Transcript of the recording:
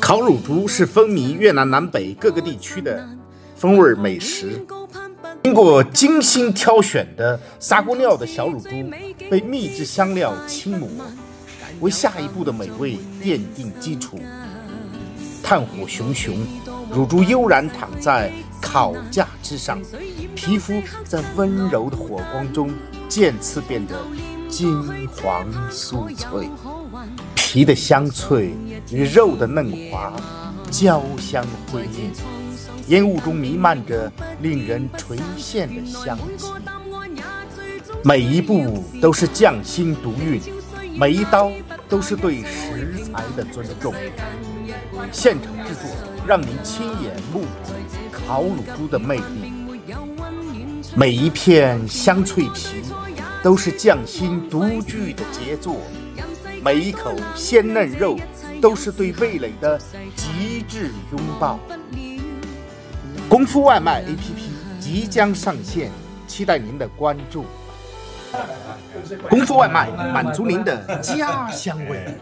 烤乳猪是风靡越南南北各个地区的风味美食。经过精心挑选的撒过尿的小乳猪，被秘制香料轻磨，为下一步的美味奠定基础。炭火熊熊，乳猪悠然躺在烤架之上，皮肤在温柔的火光中渐次变得金黄酥脆，皮的香脆与肉的嫩滑交相辉映，烟雾中弥漫着令人垂涎的香气。每一步都是匠心独运，每一刀都是对食材的尊重。现场制作，让您亲眼目睹烤乳猪的魅力。每一片香脆皮都是匠心独具的杰作，每一口鲜嫩肉都是对味蕾的极致拥抱。功夫外卖 APP 即将上线，期待您的关注。功夫外卖，满足您的家乡味。